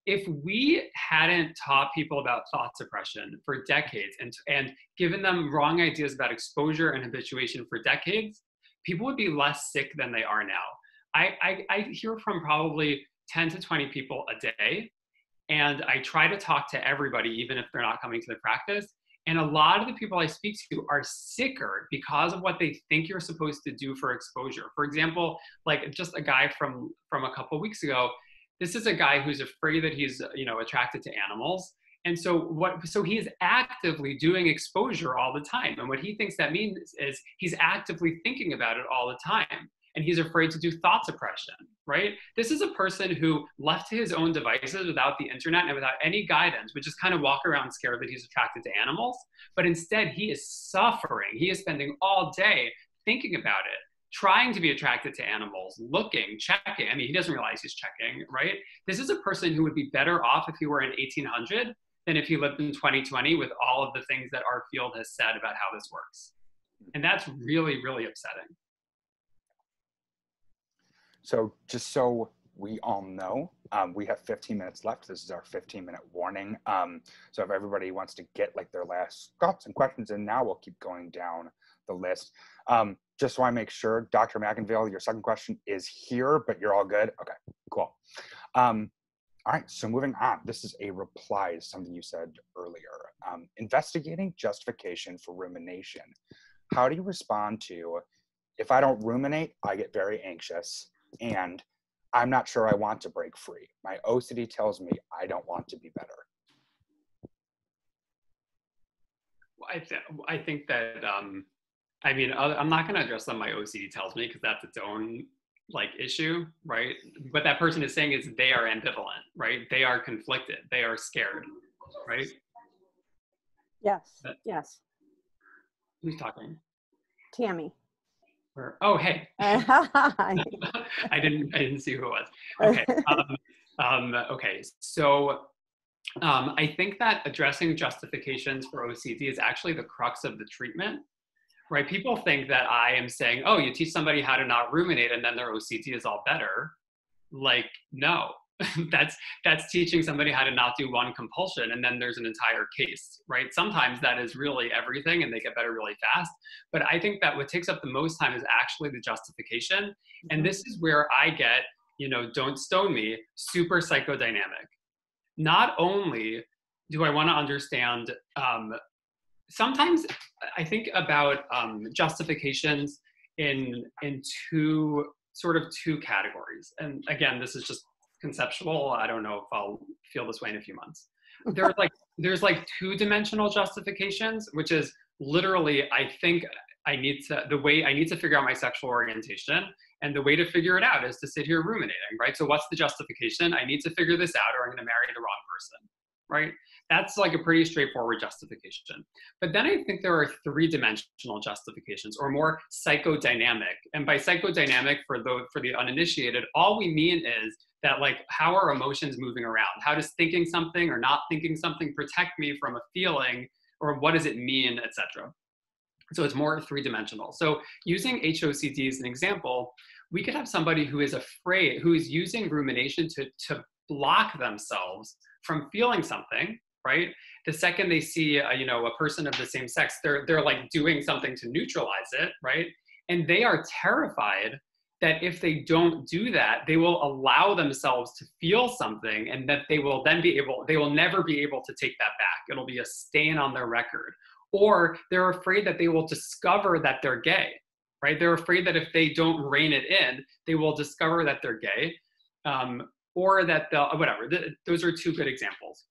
If we hadn't taught people about thought suppression for decades and, and given them wrong ideas about exposure and habituation for decades, people would be less sick than they are now. I, I, I hear from probably 10 to 20 people a day and I try to talk to everybody, even if they're not coming to the practice. And a lot of the people I speak to are sicker because of what they think you're supposed to do for exposure. For example, like just a guy from from a couple weeks ago. This is a guy who's afraid that he's you know attracted to animals. And so what so he's actively doing exposure all the time. And what he thinks that means is he's actively thinking about it all the time and he's afraid to do thought suppression, right? This is a person who left to his own devices without the internet and without any guidance, would just kind of walk around scared that he's attracted to animals. But instead, he is suffering. He is spending all day thinking about it, trying to be attracted to animals, looking, checking. I mean, he doesn't realize he's checking, right? This is a person who would be better off if he were in 1800 than if he lived in 2020 with all of the things that our field has said about how this works. And that's really, really upsetting. So just so we all know, um, we have 15 minutes left. This is our 15 minute warning. Um, so if everybody wants to get like their last thoughts and questions in now, we'll keep going down the list. Um, just so I make sure, Dr. McIngvale, your second question is here, but you're all good. Okay, cool. Um, all right, so moving on. This is a reply to something you said earlier. Um, investigating justification for rumination. How do you respond to, if I don't ruminate, I get very anxious and I'm not sure I want to break free. My OCD tells me I don't want to be better. I, th- I think that, um, I mean, I'm not going to address what my OCD tells me because that's its own like issue, right? What that person is saying is they are ambivalent, right? They are conflicted. They are scared, right? Yes. yes. Who's talking? Tammy. Oh, hey. [laughs] [laughs] I didn't. I didn't see who it was. Okay. [laughs] Um, um, okay. So um, I think that addressing justifications for OCD is actually the crux of the treatment. Right? People think that I am saying, "Oh, you teach somebody how to not ruminate, and then their OCD is all better." Like, no. [laughs] that's that's teaching somebody how to not do one compulsion and then there's an entire case right? Sometimes that is really everything and they get better really fast but i think that what takes up the most time is actually the justification and this is where i get you know don't stone me super psychodynamic. Not only do i want to understand um, sometimes i think about um, justifications in in two sort of two categories and again this is just conceptual. I don't know if I'll feel this way in a few months. There's like there's like two dimensional justifications, which is literally I think I need to the way I need to figure out my sexual orientation. And the way to figure it out is to sit here ruminating, right? So what's the justification? I need to figure this out or I'm gonna marry the wrong person, right? that's like a pretty straightforward justification. But then I think there are three dimensional justifications or more psychodynamic. And by psychodynamic, for the, for the uninitiated, all we mean is that like how are emotions moving around? How does thinking something or not thinking something protect me from a feeling or what does it mean, etc. So it's more three dimensional. So using HOCD as an example, we could have somebody who is afraid, who is using rumination to, to block themselves from feeling something, right? The second they see, a, you know, a person of the same sex, they're they're like doing something to neutralize it, right? And they are terrified that if they don't do that, they will allow themselves to feel something, and that they will then be able, they will never be able to take that back. It'll be a stain on their record. Or they're afraid that they will discover that they're gay, right? They're afraid that if they don't rein it in, they will discover that they're gay. Um, or that they'll, whatever, th- those are two good examples.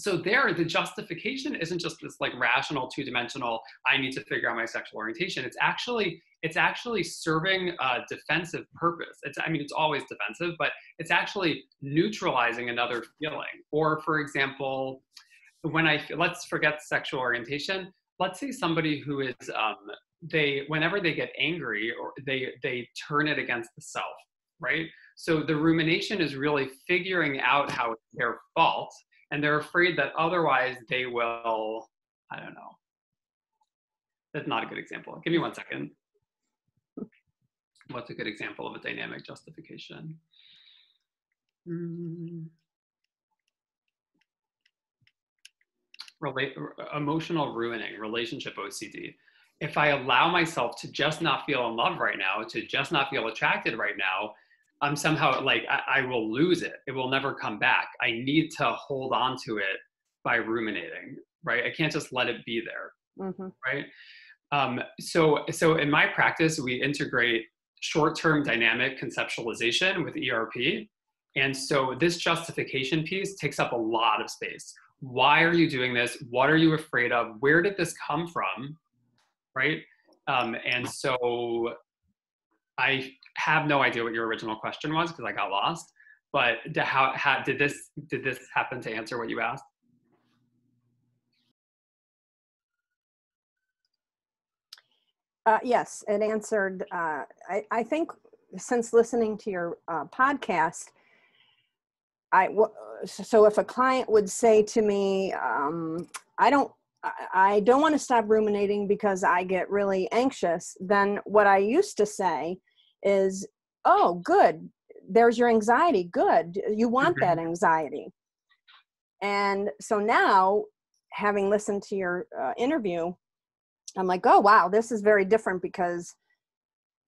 So there, the justification isn't just this like rational two-dimensional, I need to figure out my sexual orientation. It's actually, it's actually serving a defensive purpose. It's, I mean, it's always defensive, but it's actually neutralizing another feeling. Or for example, when I, let's forget sexual orientation. Let's say somebody who is, um, they, whenever they get angry or they, they turn it against the self, right? So the rumination is really figuring out how it's their fault, and they're afraid that otherwise they will, I don't know. That's not a good example. Give me one second. What's a good example of a dynamic justification? Mm. Relate, emotional ruining, relationship OCD. If I allow myself to just not feel in love right now, to just not feel attracted right now, I'm somehow like I, I, will lose it. It will never come back. I need to hold on to it by ruminating, right? I can't just let it be there, mm-hmm. right? Um, so, so in my practice, we integrate short-term dynamic conceptualization with ERP, and so this justification piece takes up a lot of space. Why are you doing this? What are you afraid of? Where did this come from? Right? Um, and so I have no idea what your original question was because I got lost. But how, how did this did this happen to answer what you asked? Uh, yes, it answered. Uh, I, I think since listening to your uh, podcast, I so if a client would say to me, um, "I don't I don't want to stop ruminating because I get really anxious, then what I used to say is, oh, good, there's your anxiety. Good, you want that mm-hmm. anxiety. And so now, having listened to your uh, interview, I'm like, oh, wow, this is very different because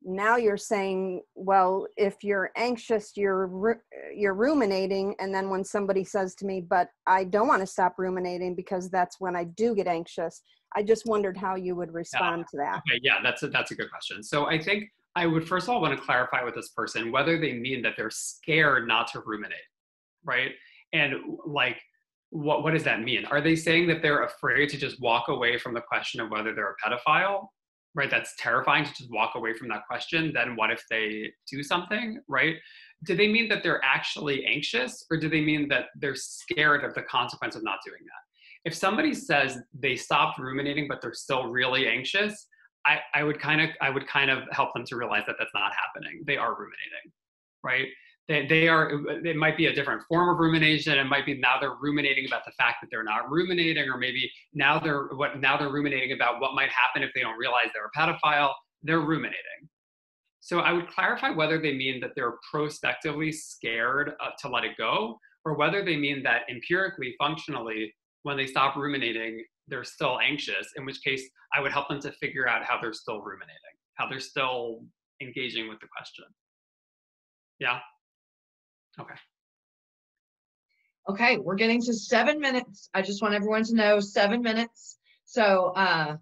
now you're saying well if you're anxious you're you're ruminating and then when somebody says to me but i don't want to stop ruminating because that's when i do get anxious i just wondered how you would respond yeah. to that okay yeah that's a that's a good question so i think I would first of all want to clarify with this person whether they mean that they're scared not to ruminate, right? And like, what, what does that mean? Are they saying that they're afraid to just walk away from the question of whether they're a pedophile? Right, that's terrifying to just walk away from that question. Then what if they do something, right? Do they mean that they're actually anxious or do they mean that they're scared of the consequence of not doing that? If somebody says they stopped ruminating but they're still really anxious, I, I would kind of I would kind of help them to realize that that's not happening. They are ruminating, right? They, they are it might be a different form of rumination. It might be now they're ruminating about the fact that they're not ruminating, or maybe now they're what now they're ruminating about what might happen if they don't realize they're a pedophile. They're ruminating. So I would clarify whether they mean that they're prospectively scared uh, to let it go, or whether they mean that empirically, functionally, when they stop ruminating, they're still anxious, in which case I would help them to figure out how they're still ruminating, how they're still engaging with the question. Yeah? Okay. Okay, we're getting to seven minutes. I just want everyone to know seven minutes. So uh,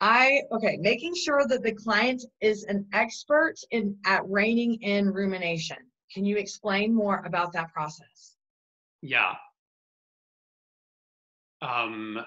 I, okay, making sure that the client is an expert in at reining in rumination. Can you explain more about that process? Yeah. Um,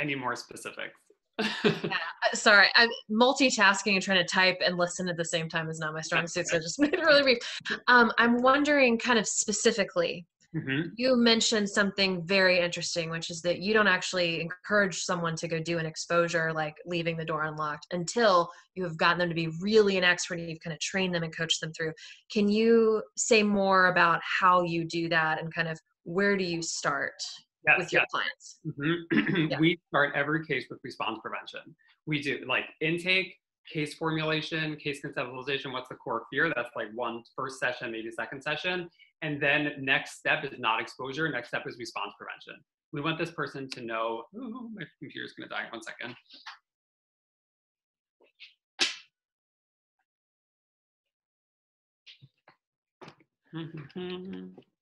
I need more specifics. yeah, [laughs] uh, sorry, I'm multitasking and trying to type and listen at the same time is not my strong suit. So I just [laughs] made it really brief. Um, I'm wondering, kind of specifically, Mhm. You mentioned something very interesting, which is that you don't actually encourage someone to go do an exposure like leaving the door unlocked until you have gotten them to be really an expert and you've kind of trained them and coached them through. Can you say more about how you do that and kind of where do you start Yes, with your yes. clients? Mhm. [clears throat] Yeah. We start every case with response prevention. We do like intake, case formulation, case conceptualization. What's the core fear? That's like one first session, maybe second session. And then next step is not exposure. Next step is response prevention. We want this person to know, oh, my computer's gonna die. in One second. I [laughs]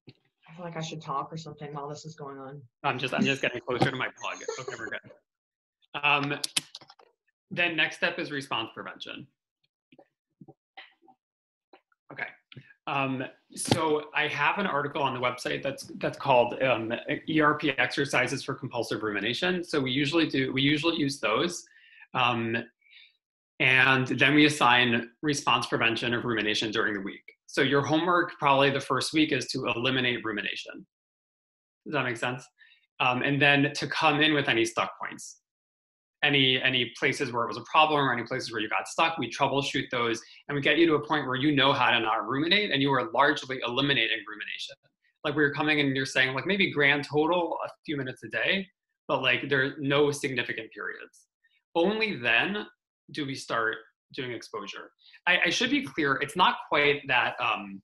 feel like I should talk or something while this is going on. I'm just I'm just getting closer to my plug. Okay, we're good. Um, then next step is response prevention. Okay. Um, so I have an article on the website that's that's called um, ERP exercises for compulsive rumination. So we usually do we usually use those. Um, and then we assign response prevention of rumination during the week. So your homework probably the first week is to eliminate rumination. Does that make sense? Um, and then to come in with any stuck points. Any, any places where it was a problem or any places where you got stuck, we troubleshoot those and we get you to a point where you know how to not ruminate and you are largely eliminating rumination. Like where you're coming in and you're saying like maybe grand total a few minutes a day, but like there are no significant periods. Only then do we start doing exposure. I, I should be clear, it's not quite that um,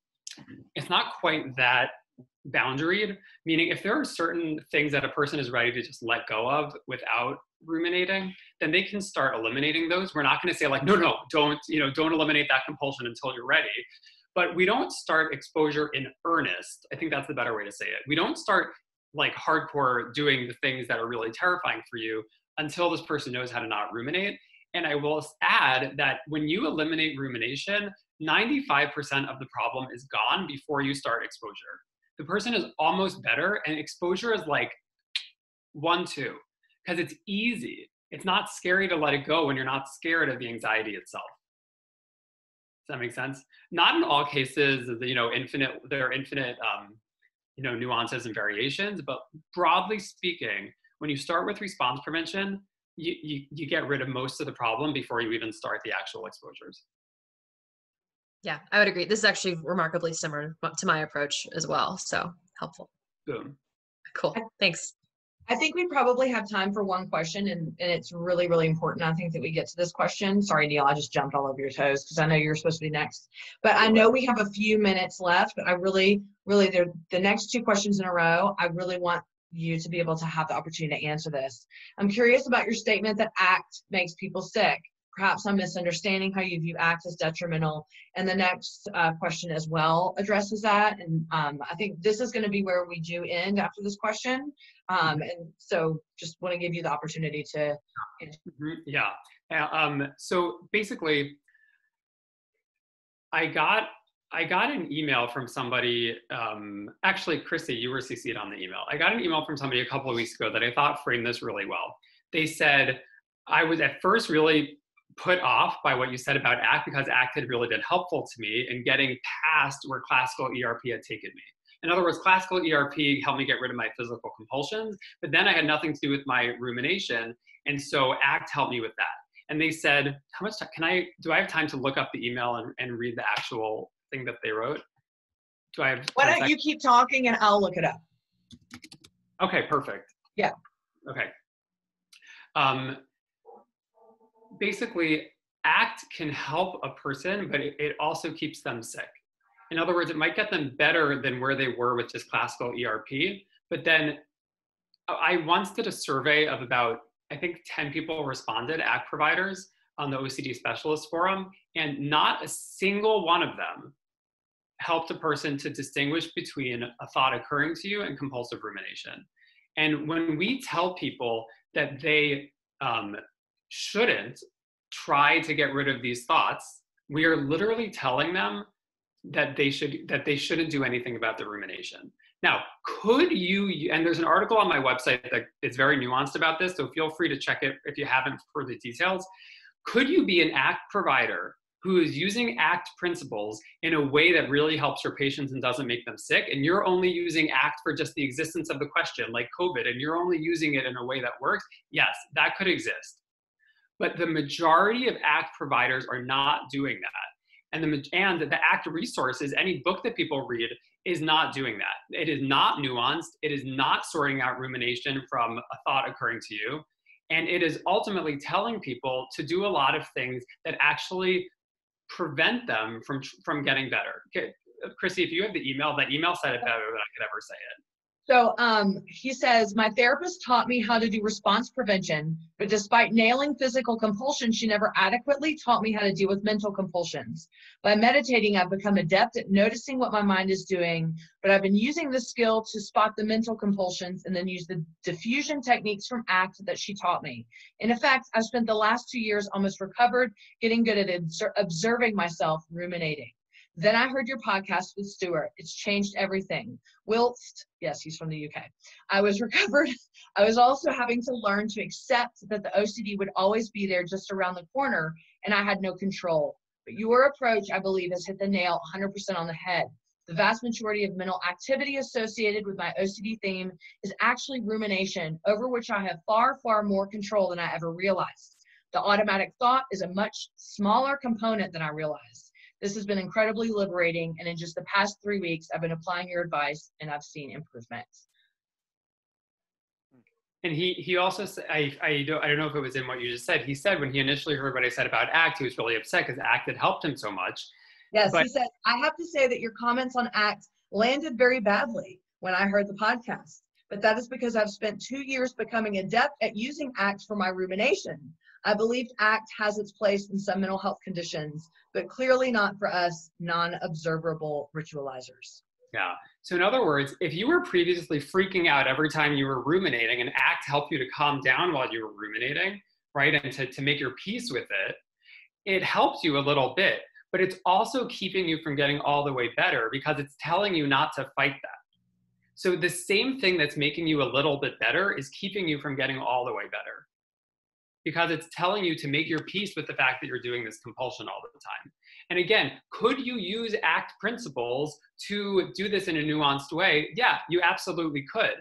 it's not quite that boundaried, meaning if there are certain things that a person is ready to just let go of without ruminating, then they can start eliminating those. We're not going to say like, no, no, don't, you know, don't eliminate that compulsion until you're ready. But we don't start exposure in earnest. I think that's the better way to say it. We don't start like hardcore doing the things that are really terrifying for you until this person knows how to not ruminate. And I will add that when you eliminate rumination, 95% of the problem is gone before you start exposure. The person is almost better, and exposure is like one, two, because it's easy. It's not scary to let it go when you're not scared of the anxiety itself. Does that make sense? Not in all cases, you know, infinite, there are infinite, um, you know, nuances and variations, but broadly speaking, when you start with response prevention, you, you, you get rid of most of the problem before you even start the actual exposures. Yeah, I would agree. This is actually remarkably similar to my approach as well. So helpful. Boom. Cool. Thanks. I think we probably have time for one question, and, and it's really, really important. I think that we get to this question. Sorry, Neil, I just jumped all over your toes because I know you're supposed to be next. But I know we have a few minutes left, but I really, really, the, the next two questions in a row, I really want you to be able to have the opportunity to answer this. I'm curious about your statement that ACT makes people sick. Perhaps I'm misunderstanding how you view ACT as detrimental. And the next uh, question as well addresses that. And um, I think this is going to be where we do end after this question. Um, and so just want to give you the opportunity to. Mhm, Yeah. Uh, Um, so basically, I got I got an email from somebody. Um, actually, Chrissy, you were CC'd on the email. I got an email from somebody a couple of weeks ago that I thought framed this really well. They said I was at first really put off by what you said about ACT because ACT had really been helpful to me in getting past where classical ERP had taken me. In other words, classical ERP helped me get rid of my physical compulsions, but then I had nothing to do with my rumination, and so ACT helped me with that. And they said, "How much time can I? Do I have time to look up the email and, and read the actual thing that they wrote? Do I have? Why don't you keep talking and I'll look it up? Okay, perfect. Yeah. Okay. Um, basically, ACT can help a person, but it, it also keeps them sick. In other words, it might get them better than where they were with just classical ERP. But then I once did a survey of about, I think 10 people responded, ACT providers, on the OCD Specialist Forum, and not a single one of them helped a person to distinguish between a thought occurring to you and compulsive rumination. And when we tell people that they um, shouldn't try to get rid of these thoughts, we are literally telling them that they should that they shouldn't do anything about the rumination. Now, could you? And there's an article on my website that is very nuanced about this, so feel free to check it if you haven't for the details. Could you be an ACT provider who is using ACT principles in a way that really helps your patients and doesn't make them sick, and you're only using ACT for just the existence of the question, like COVID, and you're only using it in a way that works, yes, that could exist. But the majority of ACT providers are not doing that. And the, and the ACT resources, any book that people read, is not doing that. It is not nuanced. It is not sorting out rumination from a thought occurring to you. And it is ultimately telling people to do a lot of things that actually prevent them from, from getting better. Okay. Chrissy, if you have the email, that email said it better than I could ever say it. So um, he says, My therapist taught me how to do response prevention, but despite nailing physical compulsion, she never adequately taught me how to deal with mental compulsions. By meditating, I've become adept at noticing what my mind is doing, but I've been using this skill to spot the mental compulsions and then use the defusion techniques from ACT that she taught me. In effect, I've spent the last two years almost recovered, getting good at observing myself ruminating. Then I heard your podcast with Stuart. It's changed everything. Whilst, yes, he's from the UK. I was [laughs] recovered. I was also having to learn to accept that the OCD would always be there just around the corner and I had no control. But your approach, I believe, has hit the nail 100% on the head. The vast majority of mental activity associated with my OCD theme is actually rumination, over which I have far, far more control than I ever realized. The automatic thought is a much smaller component than I realized. This has been incredibly liberating, and in just the past three weeks, I've been applying your advice and I've seen improvements. And he he also said, I, I, don't, I don't know if it was in what you just said. He said when he initially heard what I said about ACT, he was really upset because ACT had helped him so much. Yes, but, he said, I have to say that your comments on ACT landed very badly when I heard the podcast. But that is because I've spent two years becoming adept at using ACT for my rumination. I believe ACT has its place in some mental health conditions, but clearly not for us non-observable ritualizers. Yeah. So in other words, if you were previously freaking out every time you were ruminating and ACT helped you to calm down while you were ruminating, right, and to, to make your peace with it, it helps you a little bit, but it's also keeping you from getting all the way better because it's telling you not to fight that. So the same thing that's making you a little bit better is keeping you from getting all the way better because it's telling you to make your peace with the fact that you're doing this compulsion all the time. And again, could you use ACT principles to do this in a nuanced way? Yeah, you absolutely could.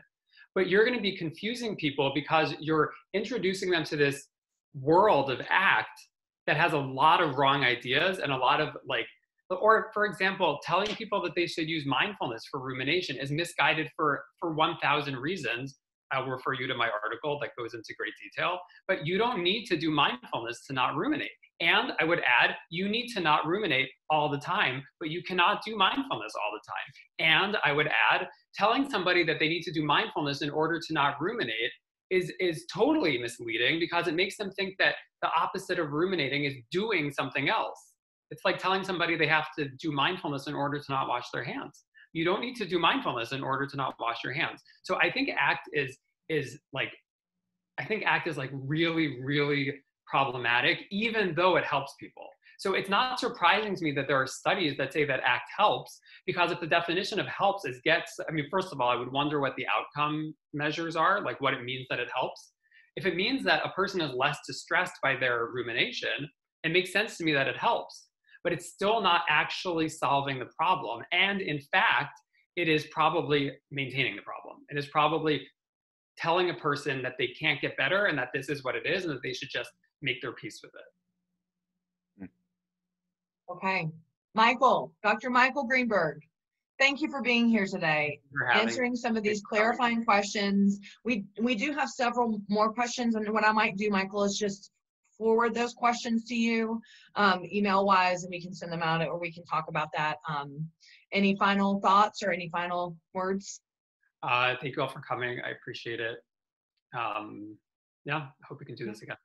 But you're going to be confusing people because you're introducing them to this world of ACT that has a lot of wrong ideas and a lot of like, or for example, telling people that they should use mindfulness for rumination is misguided for, for 1,000 reasons I'll refer you to my article that goes into great detail. But you don't need to do mindfulness to not ruminate. And I would add, you need to not ruminate all the time, but you cannot do mindfulness all the time. And I would add, telling somebody that they need to do mindfulness in order to not ruminate is, is totally misleading because it makes them think that the opposite of ruminating is doing something else. It's like telling somebody they have to do mindfulness in order to not wash their hands you don't need to do mindfulness in order to not wash your hands. So i think act is is like i think act is like really really problematic even though it helps people. So it's not surprising to me that there are studies that say that act helps because if the definition of helps is gets i mean first of all i would wonder what the outcome measures are like what it means that it helps. If it means that a person is less distressed by their rumination it makes sense to me that it helps but it's still not actually solving the problem. And in fact, it is probably maintaining the problem. It is probably telling a person that they can't get better and that this is what it is and that they should just make their peace with it. Okay. Michael, Dr. Michael Greenberg, thank you for being here today, answering some of these clarifying questions. We we do have several more questions, and what I might do, Michael, is just forward those questions to you um, email wise and we can send them out or we can talk about that. Um, any final thoughts or any final words? Uh, thank you all for coming. I appreciate it. Um, yeah, I hope we can do this again.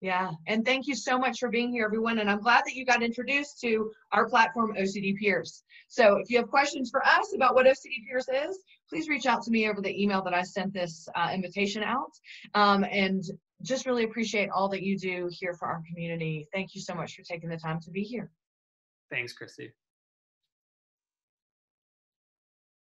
Yeah, and thank you so much for being here, everyone. And I'm glad that you got introduced to our platform, OCD Peers. So if you have questions for us about what OCD Peers is, please reach out to me over the email that I sent this uh, invitation out. Um, and just really appreciate all that you do here for our community. Thank you so much for taking the time to be here. Thanks, Christy.